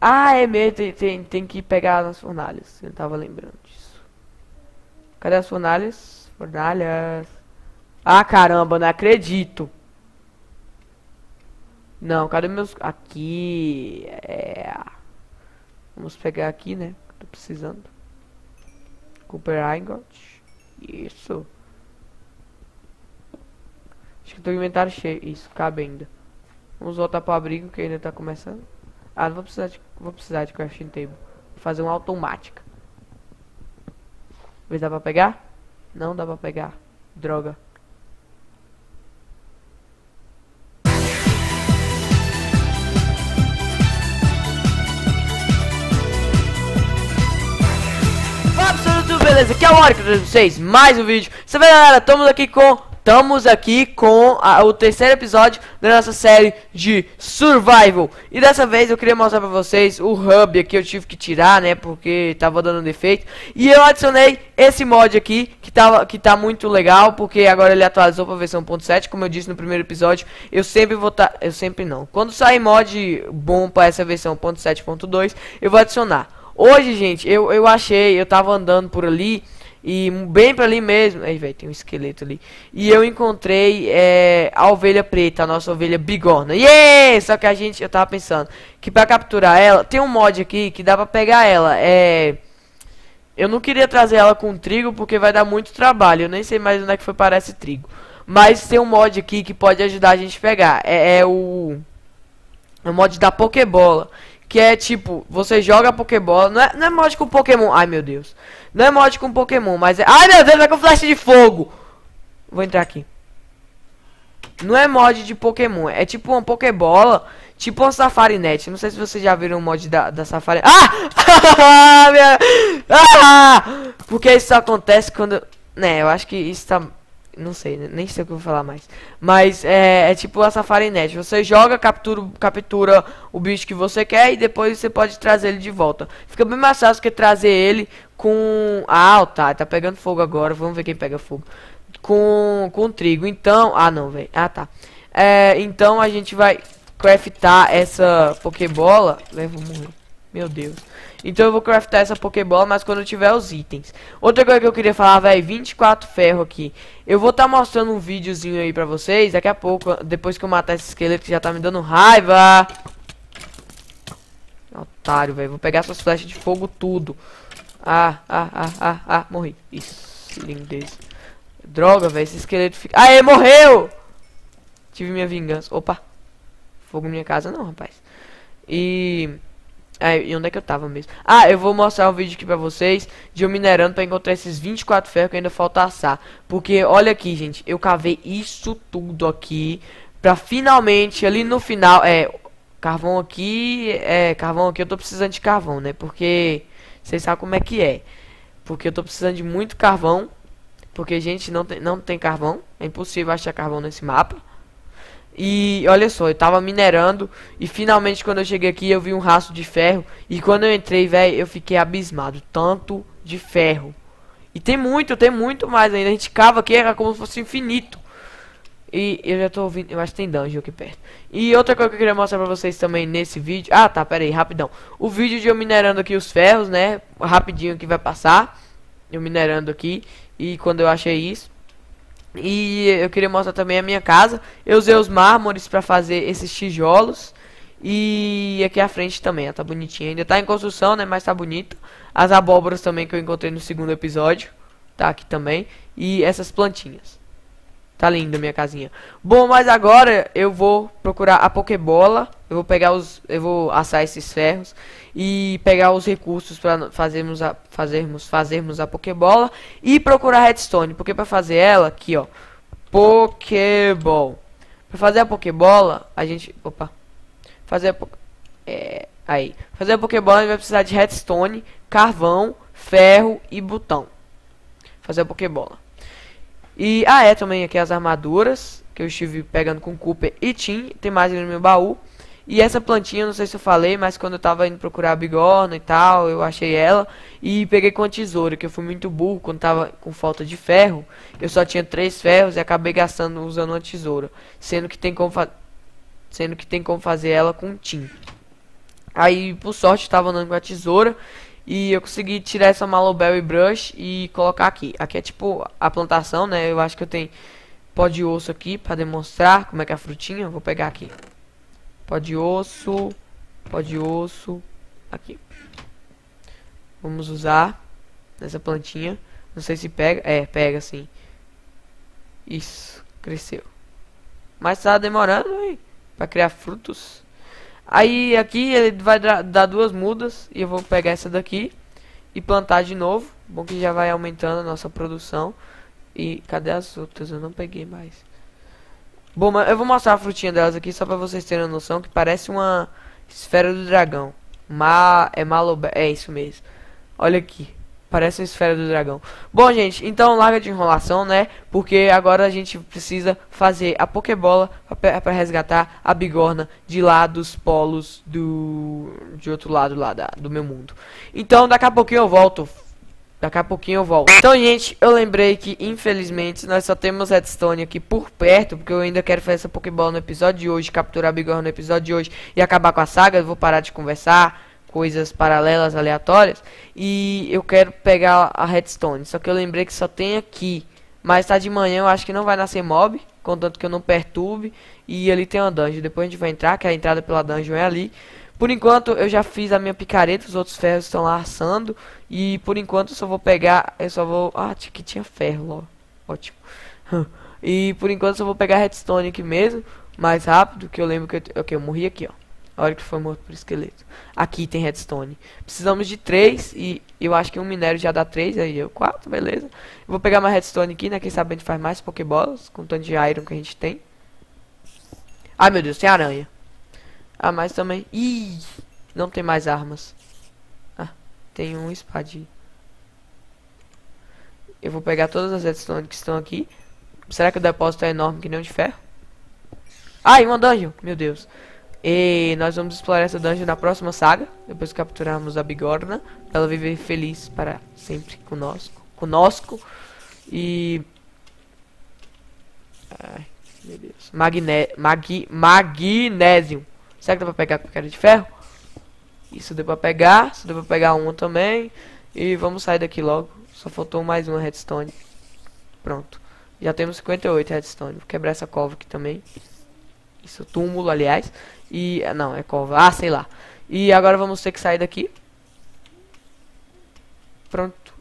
Ah, é mesmo, tem, tem, tem que pegar nas fornalhas. Eu não tava lembrando disso. Cadê as fornalhas? Fornalhas. Ah, caramba, não acredito. Não, cadê meus... Aqui... É... Vamos pegar aqui, né? Tô precisando. Cooper Ingot. Isso. Acho que tô inventário cheio. Isso, cabe ainda. Vamos voltar pro abrigo que ainda tá começando. Ah, vou precisar de, vou precisar de crafting table. Vou fazer uma automática. Vê se dá pra pegar? Não dá pra pegar. Droga. Tudo beleza? Aqui é o Mario, com vocês, mais um vídeo. Você vê galera, estamos aqui com Estamos aqui com a, o terceiro episódio da nossa série de Survival. E dessa vez eu queria mostrar pra vocês o hub aqui, eu tive que tirar, né, porque tava dando defeito. E eu adicionei esse mod aqui, que, tava, que tá muito legal, porque agora ele atualizou pra versão 1.7 Como eu disse no primeiro episódio, eu sempre vou tá, eu sempre não. Quando sair mod bom pra essa versão 1.7.2, eu vou adicionar. Hoje, gente, eu, eu achei, eu tava andando por ali e bem pra ali mesmo. Aí, velho, tem um esqueleto ali. E eu encontrei é, a ovelha preta, a nossa ovelha bigorna. Yeah! Só que a gente, eu tava pensando que pra capturar ela, tem um mod aqui que dá pra pegar ela. É. Eu não queria trazer ela com trigo porque vai dar muito trabalho. Eu nem sei mais onde é que foi para esse trigo. Mas tem um mod aqui que pode ajudar a gente a pegar. É, é o. É o mod da Pokébola. Que é tipo, você joga Pokébola. Não é, não é mod com Pokémon. Ai meu Deus. Não é mod com Pokémon, mas é. Ai meu Deus, vai com flash de fogo! Vou entrar aqui. Não é mod de Pokémon, é tipo uma Pokébola, tipo uma Safari Net. Não sei se vocês já viram o mod da, da Safari. Ah! ah! Porque isso acontece quando. Né, eu acho que isso tá não sei, nem sei o que eu vou falar mais. Mas é, é tipo a Safari Net. Você joga, captura, captura o bicho que você quer e depois você pode trazer ele de volta. Fica bem mais fácil que trazer ele com. Ah, tá, tá pegando fogo agora. Vamos ver quem pega fogo. Com, com trigo. Então. Ah, não, velho. Ah, tá. É, então a gente vai craftar essa Pokébola. Leva morrer. Meu Deus. Então eu vou craftar essa Pokébola, mas quando eu tiver os itens. Outra coisa que eu queria falar, velho, 24 ferro aqui. Eu vou estar tá mostrando um videozinho aí pra vocês, daqui a pouco, depois que eu matar esse esqueleto que já tá me dando raiva. Otário, velho, vou pegar essas flechas de fogo tudo. Ah, ah, ah, ah, ah, morri. Isso, lindez. Droga, velho, esse esqueleto fica... Aê, morreu! Tive minha vingança. Opa. Fogo minha casa não, rapaz. E... É, e onde é que eu tava mesmo? Ah, eu vou mostrar um vídeo aqui pra vocês de eu minerando pra encontrar esses 24 ferros que ainda falta assar. Porque, olha aqui, gente, eu cavei isso tudo aqui pra finalmente, ali no final, é, carvão aqui, é, carvão aqui, eu tô precisando de carvão, né? Porque, vocês sabem como é que é. Porque eu tô precisando de muito carvão, porque, gente, não tem, não tem carvão, é impossível achar carvão nesse mapa. E olha só, eu tava minerando e finalmente quando eu cheguei aqui eu vi um rastro de ferro e quando eu entrei, velho, eu fiquei abismado, tanto de ferro. E tem muito, tem muito mais ainda. A gente cava aqui, era como se fosse infinito. E eu já tô ouvindo, eu acho que tem dungeon aqui perto. E outra coisa que eu queria mostrar pra vocês também nesse vídeo. Ah, tá, pera aí, rapidão. O vídeo de eu minerando aqui os ferros, né? Rapidinho que vai passar. Eu minerando aqui. E quando eu achei isso. E eu queria mostrar também a minha casa. Eu usei os mármores para fazer esses tijolos. E aqui à frente também, ela tá bonitinha. Ainda tá em construção, né? Mas tá bonito. As abóboras também que eu encontrei no segundo episódio. Tá aqui também. E essas plantinhas. Tá linda a minha casinha. Bom, mas agora eu vou procurar a Pokébola. Eu vou pegar os. Eu vou assar esses ferros. E pegar os recursos para fazermos a, fazermos, fazermos a Pokébola. E procurar Redstone. Porque para fazer ela, aqui ó. Pokéball. Para fazer a Pokébola, a gente. Opa. Fazer a. É, aí. Fazer a Pokébola a gente vai precisar de Redstone, carvão, ferro e botão. Fazer a Pokébola. E, ah, é também aqui as armaduras, que eu estive pegando com Cooper e Tim, tem mais ali no meu baú. E essa plantinha, não sei se eu falei, mas quando eu tava indo procurar a bigorna e tal, eu achei ela e peguei com a tesoura, que eu fui muito burro quando tava com falta de ferro. Eu só tinha três ferros e acabei gastando usando uma tesoura, sendo que tem como sendo que tem como fazer ela com Tim Aí, por sorte, estava andando com a tesoura e eu consegui tirar essa Mallowberry Brush e colocar aqui. Aqui é tipo a plantação, né? Eu acho que eu tenho pó de osso aqui pra demonstrar como é que é a frutinha. Vou pegar aqui. Pó de osso, pó de osso, aqui. Vamos usar nessa plantinha. Não sei se pega. É, pega sim. Isso, cresceu. Mas tá demorando, hein? Pra criar frutos. Aí aqui ele vai dar duas mudas e eu vou pegar essa daqui e plantar de novo. Bom que já vai aumentando a nossa produção. E cadê as outras? Eu não peguei mais. Bom, mas eu vou mostrar a frutinha delas aqui só pra vocês terem noção que parece uma esfera do dragão. Ma... É malo É isso mesmo. Olha aqui. Parece uma esfera do dragão. Bom, gente, então larga de enrolação, né? Porque agora a gente precisa fazer a Pokébola para resgatar a bigorna de lá dos polos do... De outro lado lá da, do meu mundo. Então, daqui a pouquinho eu volto. Daqui a pouquinho eu volto. Então, gente, eu lembrei que, infelizmente, nós só temos redstone aqui por perto, porque eu ainda quero fazer essa Pokébola no episódio de hoje, capturar a bigorna no episódio de hoje e acabar com a saga. Eu vou parar de conversar coisas paralelas, aleatórias. E eu quero pegar a redstone. Só que eu lembrei que só tem aqui. Mas tá de manhã, eu acho que não vai nascer mob. Contanto que eu não perturbe. E ali tem uma dungeon. Depois a gente vai entrar, que a entrada pela dungeon é ali. Por enquanto eu já fiz a minha picareta, os outros ferros estão lá assando. E por enquanto eu só vou pegar. Eu só vou. Ah, que tinha ferro, ó. Ótimo. e por enquanto eu só vou pegar redstone aqui mesmo. Mais rápido, que eu lembro que eu, eu morri aqui, ó a hora que foi morto por esqueleto. Aqui tem redstone. Precisamos de três e eu acho que um minério já dá três, aí eu quatro, beleza. Vou pegar mais redstone aqui, né? Quem sabe a gente faz mais pokebolas com o tanto de iron que a gente tem. Ai, meu Deus, tem aranha. Ah, mas também... Ih, não tem mais armas. Ah, tem um espadinho. Eu vou pegar todas as redstone que estão aqui. Será que o depósito é enorme que nem um de ferro? Ai, uma dungeon, meu Deus. E nós vamos explorar essa dungeon na próxima saga. Depois capturarmos a bigorna. Pra ela viver feliz para sempre conosco. Conosco. E... Ai, meu Deus. Magne... magi, Magnésio. Será que dá pra pegar com cara de ferro? Isso deu pra pegar. Isso deu pra pegar um também. E vamos sair daqui logo. Só faltou mais uma redstone. Pronto. Já temos 58 redstone. Vou quebrar essa cova aqui também. Isso, túmulo, aliás. E, é, não, é cova. Ah, sei lá. E agora vamos ter que sair daqui. Pronto.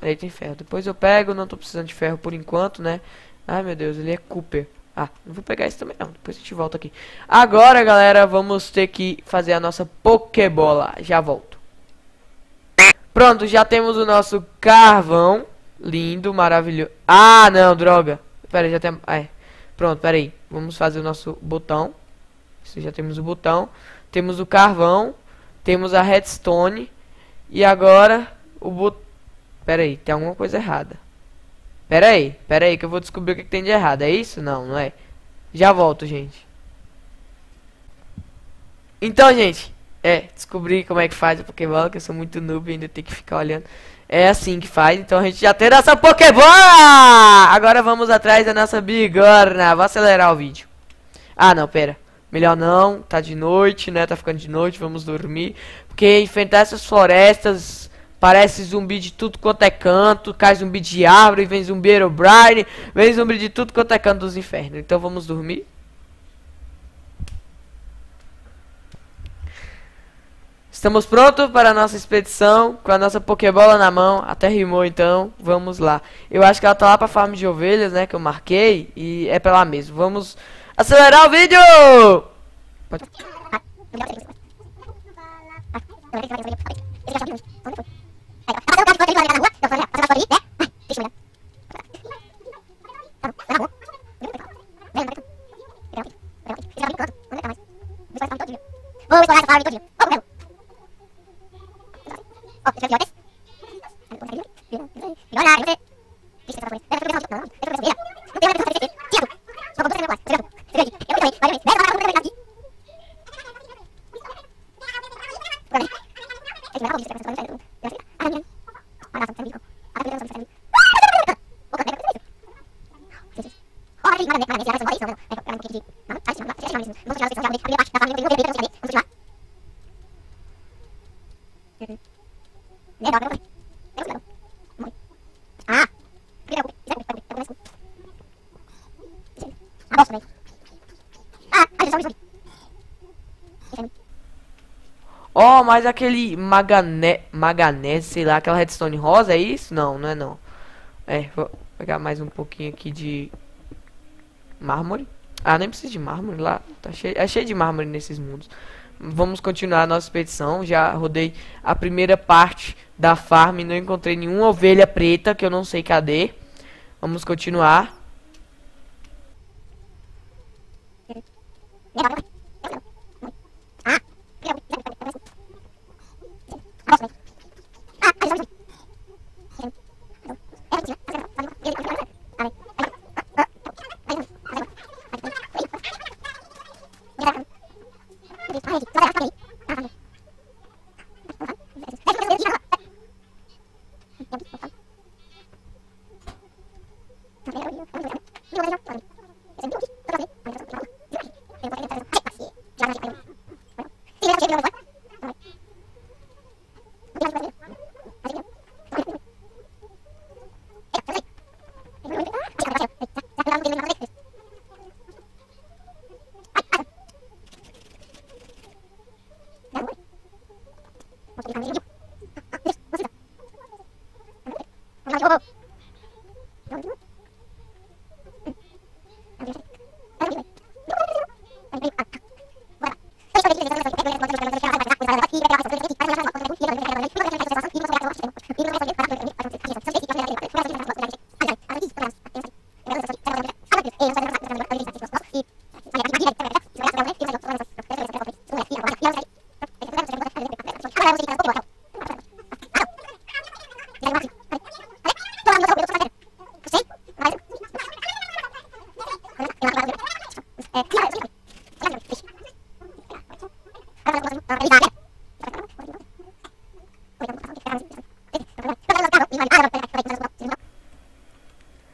Aí tem ferro. Depois eu pego, não tô precisando de ferro por enquanto, né? Ai, meu Deus, ele é Cooper. Ah, não vou pegar esse também não, depois a gente volta aqui. Agora, galera, vamos ter que fazer a nossa Pokébola. Já volto. Pronto, já temos o nosso carvão. Lindo, maravilhoso. Ah, não, droga. Pera, já tem... É. Pronto, pera aí. Vamos fazer o nosso botão. Isso já temos o botão. Temos o carvão. Temos a redstone. E agora o botão. Pera aí, tem alguma coisa errada. Pera aí, pera aí que eu vou descobrir o que, que tem de errado. É isso? Não, não é. Já volto, gente. Então, gente, é, descobri como é que faz a Pokébola, que eu sou muito noob e ainda tenho que ficar olhando. É assim que faz, então a gente já tem nossa Pokébola! Agora vamos atrás da nossa bigorna. Vou acelerar o vídeo. Ah, não, pera. Melhor não, tá de noite, né? Tá ficando de noite, vamos dormir. Porque enfrentar essas florestas parece zumbi de tudo quanto é canto, cai zumbi de árvore, vem zumbi O'Brien, vem zumbi de tudo quanto é canto dos infernos. Então vamos dormir. Estamos prontos para a nossa expedição, com a nossa pokebola na mão, até rimou então, vamos lá. Eu acho que ela tá lá pra farm de ovelhas, né, que eu marquei, e é pra lá mesmo. Vamos Acelerar o vídeo! Pode... Vou essa palavra todinho. Ó. Ó, oh, mas aquele magané, magané, sei lá, aquela redstone rosa, é isso? Não, não é não. É, vou pegar mais um pouquinho aqui de mármore. Ah, nem precisa de mármore lá, tá cheio, é cheio de mármore nesses mundos. Vamos continuar a nossa expedição, já rodei a primeira parte da farm, não encontrei nenhuma ovelha preta, que eu não sei cadê. Vamos continuar.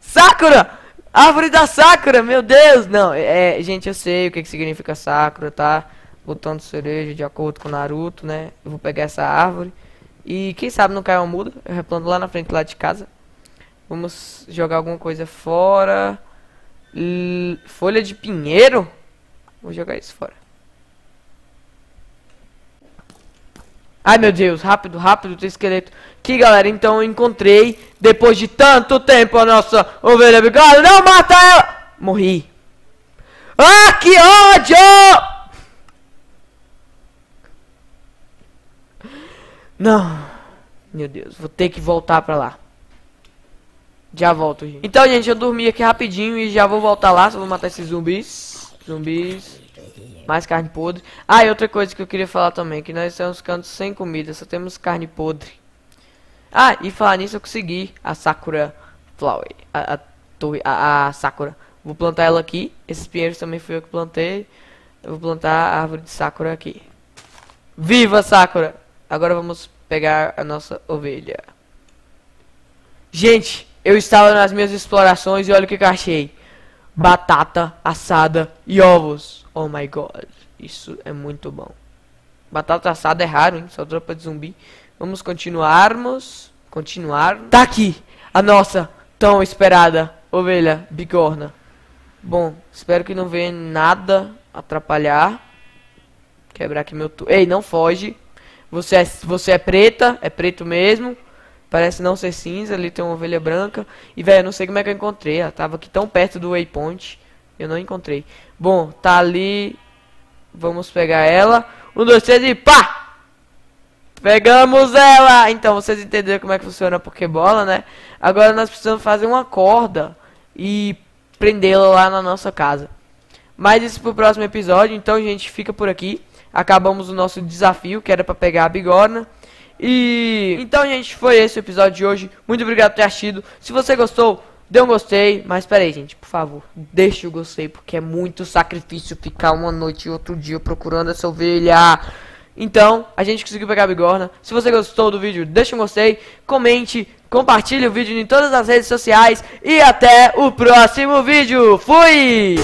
Sakura! Árvore da Sakura, meu Deus! Não, é, gente, eu sei o que, que significa Sakura, tá? Botão de cereja de acordo com Naruto, né? Eu vou pegar essa árvore. E quem sabe não cai uma muda. Eu replanto lá na frente lá de casa. Vamos jogar alguma coisa fora. L folha de pinheiro? Vou jogar isso fora. Ai meu Deus, rápido, rápido, tem esqueleto. Aqui galera, então eu encontrei, depois de tanto tempo, a nossa ovelha bigode. Não mata ela! Morri. Ah, que ódio! Não. Meu Deus, vou ter que voltar pra lá. Já volto, gente. Então, gente, eu dormi aqui rapidinho e já vou voltar lá. Só vou matar esses zumbis. Zumbis. Mais carne podre. Ah, e outra coisa que eu queria falar também, que nós estamos ficando sem comida, só temos carne podre. Ah, e falar nisso eu consegui a Sakura Flower, a, a, a, a Sakura. Vou plantar ela aqui, esses pinheiros também fui eu que plantei. Eu vou plantar a árvore de Sakura aqui. Viva Sakura! Agora vamos pegar a nossa ovelha. Gente, eu estava nas minhas explorações e olha o que eu achei. Batata assada e ovos. Oh my god, isso é muito bom. Batata assada é raro, hein? Só tropa de zumbi. Vamos continuarmos. Continuar. Tá aqui a nossa tão esperada ovelha bigorna. Bom, espero que não venha nada atrapalhar. Quebrar aqui meu tu. Ei, não foge. Você é, você é preta, é preto mesmo. Parece não ser cinza, ali tem uma ovelha branca. E, velho, eu não sei como é que eu encontrei. Ela tava aqui tão perto do waypoint. Eu não encontrei. Bom, tá ali. Vamos pegar ela. Um, dois, três e pá! Pegamos ela! Então, vocês entenderam como é que funciona a Pokébola, né? Agora nós precisamos fazer uma corda e prendê-la lá na nossa casa. Mas isso pro próximo episódio. Então, gente, fica por aqui. Acabamos o nosso desafio, que era para pegar a bigorna. E então, gente, foi esse o episódio de hoje. Muito obrigado por ter assistido. Se você gostou, Dê um gostei, mas peraí, gente, por favor, deixe o gostei, porque é muito sacrifício ficar uma noite e outro dia procurando essa ovelha. Então, a gente conseguiu pegar a bigorna. Se você gostou do vídeo, deixe um gostei, comente, compartilhe o vídeo em todas as redes sociais e até o próximo vídeo. Fui!